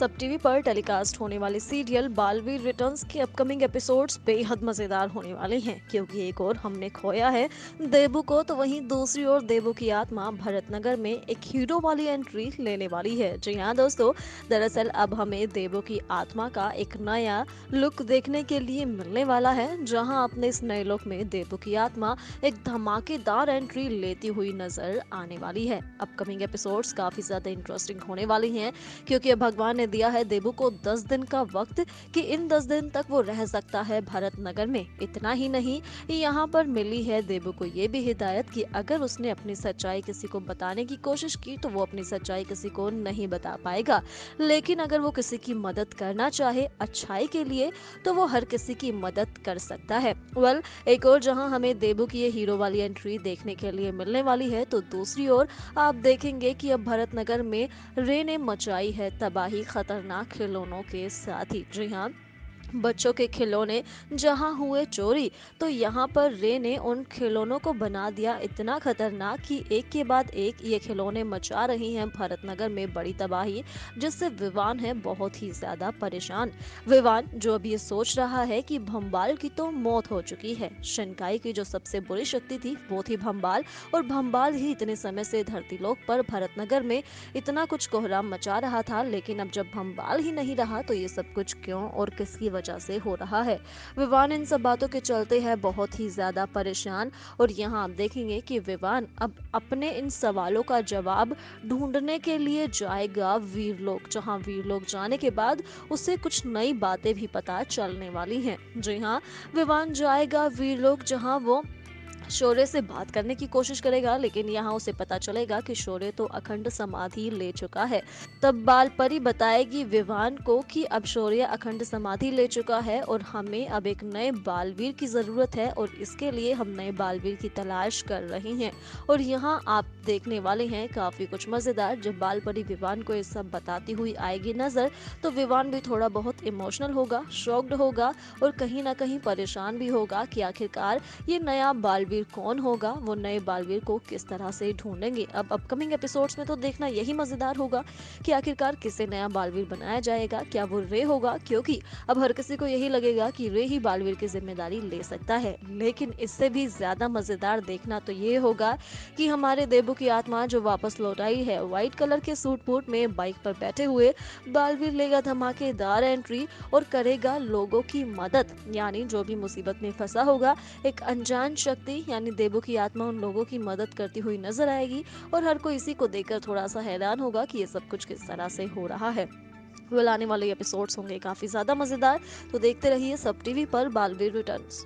सब टीवी पर टेलीकास्ट होने वाले सीरियल बालवीर रिटर्न्स के अपकमिंग एपिसोड्स बेहद मज़ेदार होने वाले हैं। क्योंकि एक और हमने खोया है देबू को तो वहीं दूसरी ओर देबू की आत्मा भरतनगर में एक हीरो वाली एंट्री लेने वाली है। जी हाँ दोस्तों, दरअसल अब हमें देबू की आत्मा का एक नया लुक देखने के लिए मिलने वाला है, जहाँ अपने इस नए लुक में देबू की आत्मा एक धमाकेदार एंट्री लेती हुई नज़र आने वाली है। अपकमिंग एपिसोड्स काफ़ी ज़्यादा इंटरेस्टिंग होने वाली हैं, क्योंकि भगवान ने दिया है देबू को 10 दिन का वक्त कि इन 10 दिन तक वो रह सकता है भरत नगर में। इतना ही नहीं यहाँ पर मिली है देबू को ये भी हिदायत कि अगर उसने अपनी सच्चाई किसी को बताने की कोशिश की तो वो अपनी सच्चाई किसी को नहीं बता पाएगा। लेकिन अगर वो किसी की मदद करना चाहे अच्छाई के लिए तो वो हर किसी की मदद कर सकता है। वेल well, एक और जहाँ हमें देबू की ये हीरो वाली एंट्री देखने के लिए मिलने वाली है तो दूसरी ओर आप देखेंगे कि अब भरत नगर में रे ने मचाई है तबाही खतरनाक खिलौनों के साथ ही जी हाँ बच्चों के खिलौने, जहाँ हुए चोरी तो यहाँ पर रे ने उन खिलौनों को बना दिया। इतना खतरनाक कि एक के बाद एक ये खिलौने मचा रही हैं भरतनगर में बड़ी तबाही, जिससे विवान है बहुत ही ज़्यादा परेशान। विवान जो ये सोच रहा है कि भम्बाल की तो मौत हो चुकी है। शनकाई की जो सबसे बुरी शक्ति थी, वो थी भम्बाल और भम्बाल ही इतने समय से धरती लोक पर भरतनगर में इतना कुछ कोहराम मचा रहा था। लेकिन अब जब भम्बाल ही नहीं रहा तो ये सब कुछ क्यों और किसकी वजह से हो रहा है। विवान इन सब बातों के चलते है बहुत ही ज़्यादा परेशान और यहाँ आप देखेंगे कि विवान अब अपने इन सवालों का जवाब ढूँढने के लिए जाएगा वीरलोक, जहाँ वीरलोक जाने के बाद उसे कुछ नई बातें भी पता चलने वाली हैं। जी हाँ विवान जाएगा वीरलोक जहाँ वो शौर्य से बात करने की कोशिश करेगा, लेकिन यहाँ उसे पता चलेगा कि शौर्य तो अखंड समाधि ले चुका है। तब बाल परी बताएगी विवान को कि अब शौर्य अखंड समाधि ले चुका है और हमें अब एक नए बालवीर की ज़रूरत है और इसके लिए हम नए बालवीर की तलाश कर रहे हैं। और यहाँ आप देखने वाले हैं काफ़ी कुछ मज़ेदार। जब बाल परी विवान को ये सब बताती हुई आएगी नज़र तो विवान भी थोड़ा बहुत इमोशनल होगा, शॉक्ड होगा और कहीं ना कहीं परेशान भी होगा कि आखिरकार ये नया बालवीर बालवीर कौन होगा? वो नए बालवीर को किस तरह से ढूंढेंगे? अब अपकमिंग एपिसोड्स में तो देखना यही मज़ेदार होगा कि आखिरकार किसे नया बालवीर बनाया जाएगा, क्या वो रे होगा? क्योंकि अब हर किसी को यही लगेगा कि रे ही बालवीर की ज़िम्मेदारी ले सकता है। लेकिन इससे भी ज़्यादा मज़ेदार देखना तो ये होगा कि हमारे देबू की आत्मा जो वापस लौट आई है व्हाइट कलर के सूट बूट में बाइक पर बैठे हुए, बालवीर लेगा धमाकेदार एंट्री और करेगा लोगों की मदद। यानी जो भी मुसीबत में फंसा होगा, एक अनजान शक्ति यानी देवो की आत्मा उन लोगों की मदद करती हुई नज़र आएगी और हर कोई इसी को देखकर थोड़ा सा हैरान होगा कि ये सब कुछ किस तरह से हो रहा है। वो आने वाले एपिसोड्स होंगे काफ़ी ज़्यादा मज़ेदार तो देखते रहिए सब टीवी पर बालवीर रिटर्न्स